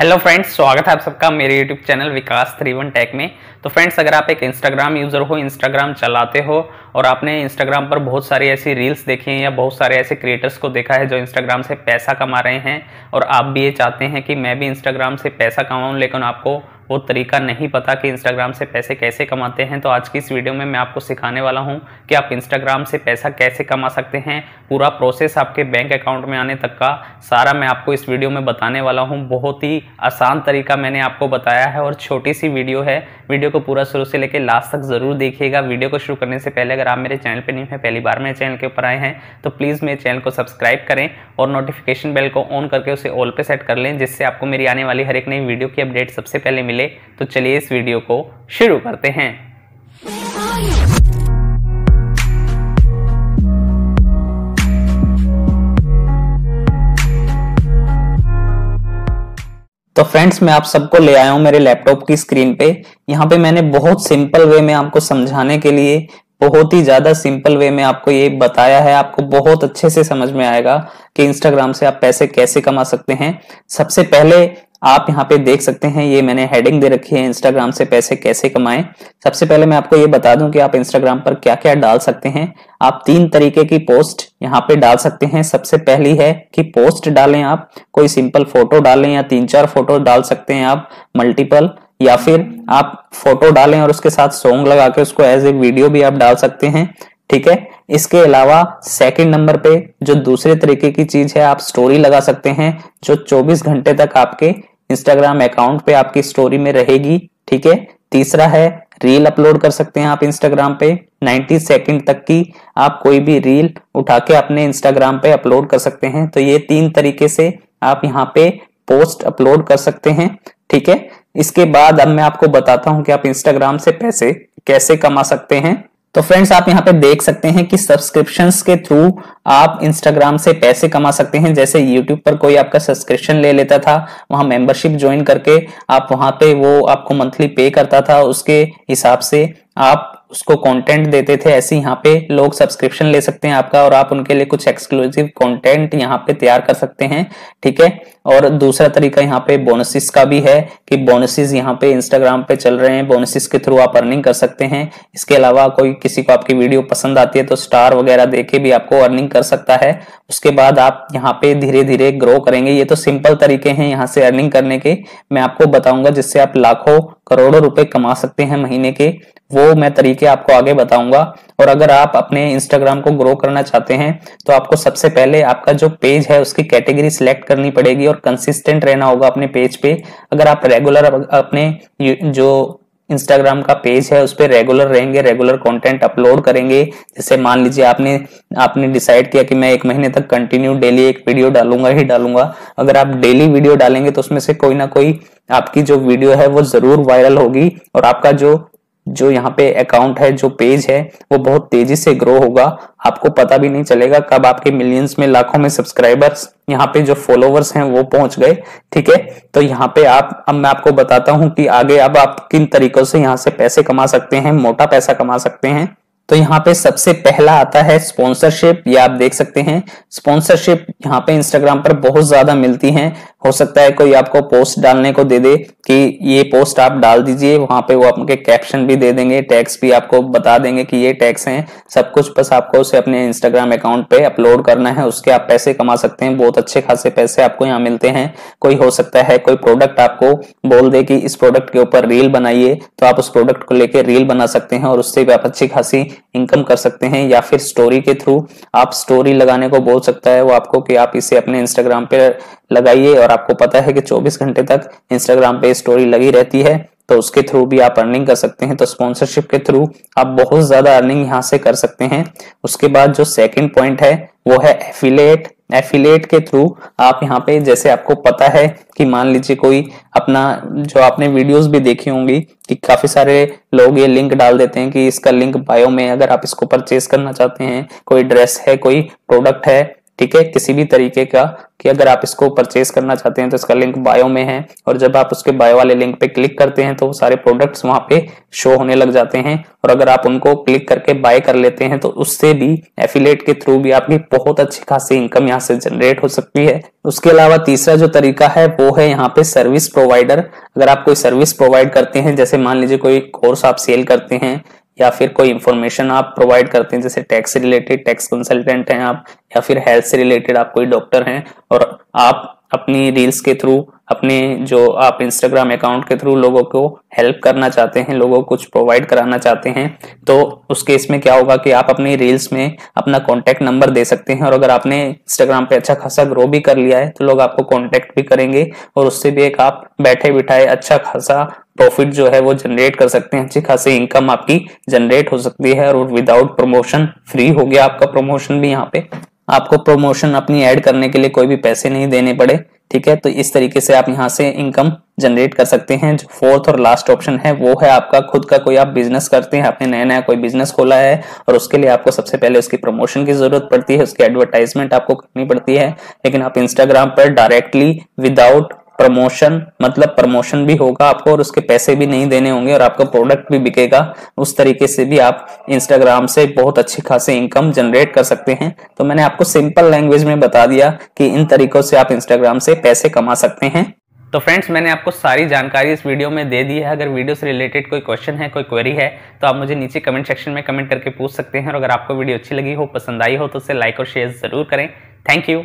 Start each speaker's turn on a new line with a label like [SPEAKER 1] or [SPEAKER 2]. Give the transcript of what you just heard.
[SPEAKER 1] Hello friends स्वागत है आप सबका मेरे YouTube channel Vikas three one tech में। तो फ्रेंड्स अगर आप एक इंस्टाग्राम यूज़र हो इंस्टाग्राम चलाते हो, और आपने इंस्टाग्राम पर बहुत सारी ऐसी रील्स देखी हैं या बहुत सारे ऐसे क्रिएटर्स को देखा है जो इंस्टाग्राम से पैसा कमा रहे हैं, और आप भी ये चाहते हैं कि मैं भी इंस्टाग्राम से पैसा कमाऊँ, लेकिन आपको वो तरीका नहीं पता कि इंस्टाग्राम से पैसे कैसे कमाते हैं तो आज की इस वीडियो में मैं आपको सिखाने वाला हूँ कि आप इंस्टाग्राम से पैसा कैसे कमा सकते हैं। पूरा प्रोसेस आपके बैंक अकाउंट में आने तक का सारा मैं आपको इस वीडियो में बताने वाला हूँ। बहुत ही आसान तरीका मैंने आपको बताया है और छोटी सी वीडियो है। वीडियो को पूरा शुरू से लेकर लास्ट तक ज़रूर देखिएगा। वीडियो को शुरू करने से पहले अगर आप मेरे चैनल पर नहीं है, पहली बार मेरे चैनल के ऊपर आए हैं तो प्लीज़ मेरे चैनल को सब्सक्राइब करें और नोटिफिकेशन बेल को ऑन करके उसे ऑल पे सेट कर लें, जिससे आपको मेरी आने वाली हर एक नई वीडियो की अपडेट सबसे पहले मिले तो चलिए इस वीडियो को शुरू करते हैं। तो फ्रेंड्स, मैं आप सबको ले आया हूँ मेरे लैपटॉप की स्क्रीन पे। यहाँ पे मैंने बहुत सिंपल वे में आपको समझाने के लिए, बहुत ही ज़्यादा सिंपल वे में आपको ये बताया है। आपको बहुत अच्छे से समझ में आएगा कि इंस्टाग्राम से आप पैसे कैसे कमा सकते हैं। सबसे पहले आप यहाँ पे देख सकते हैं, ये मैंने हेडिंग दे रखी है इंस्टाग्राम से पैसे कैसे कमाएँ। सबसे पहले मैं आपको ये बता दूँ कि आप इंस्टाग्राम पर क्या क्या डाल सकते हैं। आप तीन तरीके की पोस्ट यहाँ पे डाल सकते हैं। सबसे पहली है कि पोस्ट डालें आप, कोई सिंपल फ़ोटो डालें या तीन चार फ़ोटो डाल सकते हैं आप मल्टीपल या फिर आप फ़ोटो डालें और उसके साथ सॉन्ग लगा के उसको एज ए वीडियो भी आप डाल सकते हैं। ठीक है? इसके अलावा सेकंड नंबर पे जो दूसरे तरीके की चीज़ है, आप स्टोरी लगा सकते हैं, जो 24 घंटे तक आपके इंस्टाग्राम अकाउंट पे आपकी स्टोरी में रहेगी, ठीक है? तीसरा है रील अपलोड कर सकते हैं आप इंस्टाग्राम पे। 90 सेकंड तक की आप कोई भी रील उठा के अपने इंस्टाग्राम पे अपलोड कर सकते हैं। तो ये तीन तरीके से आप यहाँ पे पोस्ट अपलोड कर सकते हैं, ठीक है? इसके बाद अब मैं आपको बताता हूँ कि आप इंस्टाग्राम से पैसे कैसे कमा सकते हैं। तो फ्रेंड्स आप यहाँ पे देख सकते हैं कि सब्सक्रिप्शंस के थ्रू आप इंस्टाग्राम से पैसे कमा सकते हैं। जैसे यूट्यूब पर कोई आपका सब्सक्रिप्शन ले लेता था, वहाँ मेंबरशिप ज्वाइन करके आप वहाँ पे वो आपको मंथली पे करता था। उसके हिसाब से आप उसको कंटेंट देते थे। ऐसे यहाँ पे लोग सब्सक्रिप्शन ले सकते हैं आपका और आप उनके लिए कुछ एक्सक्लूसिव कंटेंट यहाँ पे तैयार कर सकते हैं। ठीक है? और दूसरा तरीका यहाँ पे बोनसिस का भी है कि बोनसिस यहाँ पे इंस्टाग्राम पे चल रहे हैं। बोनसिस के थ्रू आप अर्निंग कर सकते हैं। इसके अलावा कोई किसी को आपकी वीडियो पसंद आती है तो स्टार वगैरह देके भी आपको अर्निंग कर सकता है। उसके बाद आप यहाँ पे धीरे धीरे ग्रो करेंगे। ये तो सिंपल तरीके हैं यहाँ से अर्निंग करने के। मैं आपको बताऊँगा जिससे आप लाखों करोड़ों रुपए कमा सकते हैं महीने के। वो मैं तरीके आपको आगे बताऊँगा। और अगर आप अपने इंस्टाग्राम को ग्रो करना चाहते हैं तो आपको सबसे पहले आपका जो पेज है, उसकी कैटेगरी सिलेक्ट करनी पड़ेगी और कंसिस्टेंट रहना होगा अपने पेज पे। अगर आप रेगुलर अपने जो इंस्टाग्राम का पेज है, उस पर रेगुलर रहेंगे रेगुलर कंटेंट अपलोड करेंगे। जैसे मान लीजिए आपने आपने डिसाइड किया कि मैं एक महीने तक कंटिन्यू डेली एक वीडियो डालूँगा ही डालूँगा। अगर आप डेली वीडियो डालेंगे तो उसमें से कोई ना कोई आपकी जो वीडियो है, वो ज़रूर वायरल होगी और आपका जो जो यहाँ पे अकाउंट है, जो पेज है, वो बहुत तेज़ी से ग्रो होगा। आपको पता भी नहीं चलेगा कब आपके मिलियंस में, लाखों में सब्सक्राइबर्स यहाँ पे जो फॉलोवर्स हैं, वो पहुँच गए। ठीक है? तो यहाँ पे आप, अब मैं आपको बताता हूँ कि आगे अब आप किन तरीकों से यहाँ से पैसे कमा सकते हैं, मोटा पैसा कमा सकते हैं। तो यहाँ पे सबसे पहला आता है स्पॉन्सरशिप ये आप देख सकते हैं। स्पॉन्सरशिप यहाँ पे इंस्टाग्राम पर बहुत ज़्यादा मिलती हैं। हो सकता है कोई आपको पोस्ट डालने को दे दे कि ये पोस्ट आप डाल दीजिए। वहाँ पे वो आपके कैप्शन भी दे देंगे टैक्स भी आपको बता देंगे कि ये टैक्स हैं। सब कुछ बस आपको उसे अपने इंस्टाग्राम अकाउंट पे अपलोड करना है। उसके आप पैसे कमा सकते हैं। बहुत अच्छे खासे पैसे आपको यहाँ मिलते हैं। कोई हो सकता है कोई प्रोडक्ट आपको बोल दे कि इस प्रोडक्ट के ऊपर रील बनाइए। तो आप उस प्रोडक्ट को लेकर रील बना सकते हैं और उससे भी आप अच्छी खासी इनकम कर सकते हैं या फिर स्टोरी के थ्रू आप स्टोरी लगाने को बोल सकता है वो आपको कि आप इसे अपने इंस्टाग्राम पे लगाइए और आपको पता है कि 24 घंटे तक इंस्टाग्राम पे स्टोरी लगी रहती है तो उसके थ्रू भी आप अर्निंग कर सकते हैं। तो स्पॉन्सरशिप के थ्रू आप बहुत ज़्यादा अर्निंग यहाँ से कर सकते हैं। उसके बाद जो सेकेंड पॉइंट है, वो है एफिलेट एफिलेट के थ्रू आप यहाँ पे, जैसे आपको पता है कि मान लीजिए कोई अपना, जो आपने वीडियोस भी देखी होंगी, कि काफ़ी सारे लोग ये लिंक डाल देते हैं कि इसका लिंक बायो में अगर आप इसको परचेज करना चाहते हैं, कोई ड्रेस है, कोई प्रोडक्ट है ठीक है? किसी भी तरीके का कि अगर आप इसको परचेज करना चाहते हैं तो इसका लिंक बायो में है और जब आप उसके बायो वाले लिंक पे क्लिक करते हैं तो वो सारे प्रोडक्ट्स वहाँ पे शो होने लग जाते हैं और अगर आप उनको क्लिक करके बाय कर लेते हैं तो उससे भी एफिलेट के थ्रू भी आपकी बहुत अच्छी खासी इनकम यहाँ से जनरेट हो सकती है। उसके अलावा तीसरा जो तरीका है वो है यहाँ पे सर्विस प्रोवाइडर अगर आप कोई सर्विस प्रोवाइड करते हैं, जैसे मान लीजिए कोई कोर्स आप सेल करते हैं या फिर कोई इंफॉर्मेशन आप प्रोवाइड करते हैं, जैसे टैक्स रिलेटेड टैक्स कंसल्टेंट हैं आप, या फिर हेल्थ से रिलेटेड आप कोई डॉक्टर हैं, और आप अपनी रील्स के थ्रू अपने जो आप इंस्टाग्राम अकाउंट के थ्रू लोगों को हेल्प करना चाहते हैं, लोगों को कुछ प्रोवाइड कराना चाहते हैं तो उस केस में क्या होगा कि आप अपनी रील्स में अपना कॉन्टेक्ट नंबर दे सकते हैं, और अगर आपने इंस्टाग्राम पे अच्छा खासा ग्रो भी कर लिया है तो लोग आपको कॉन्टेक्ट भी करेंगे, और उससे भी एक आप बैठे बिठाए अच्छा खासा प्रॉफिट जो है वो जनरेट कर सकते हैं। अच्छी खासी इनकम आपकी जनरेट हो सकती है और विदाउट प्रमोशन फ्री हो गया आपका प्रमोशन भी यहाँ पे। आपको प्रमोशन अपनी ऐड करने के लिए कोई भी पैसे नहीं देने पड़े, ठीक है? तो इस तरीके से आप यहाँ से इनकम जनरेट कर सकते हैं। जो फोर्थ और लास्ट ऑप्शन है, वो है आपका खुद का कोई आप बिज़नेस करते हैं, आपने नया नया कोई बिज़नेस खोला है और उसके लिए आपको सबसे पहले उसकी प्रमोशन की ज़रूरत पड़ती है, उसकी एडवर्टाइजमेंट आपको करनी पड़ती है। लेकिन आप इंस्टाग्राम पर डायरेक्टली विदाउट प्रमोशन मतलब प्रमोशन भी होगा आपको और उसके पैसे भी नहीं देने होंगे और आपका प्रोडक्ट भी बिकेगा। उस तरीके से भी आप इंस्टाग्राम से बहुत अच्छी खासी इनकम जनरेट कर सकते हैं। तो मैंने आपको सिंपल लैंग्वेज में बता दिया कि इन तरीकों से आप इंस्टाग्राम से पैसे कमा सकते हैं। तो फ्रेंड्स मैंने आपको सारी जानकारी इस वीडियो में दे दी है। अगर वीडियो से रिलेटेड कोई क्वेश्चन है, कोई क्वेरी है तो आप मुझे नीचे कमेंट सेक्शन में कमेंट करके पूछ सकते हैं। और अगर आपको वीडियो अच्छी लगी हो, पसंद आई हो तो उसे लाइक और शेयर ज़रूर करें। Thank you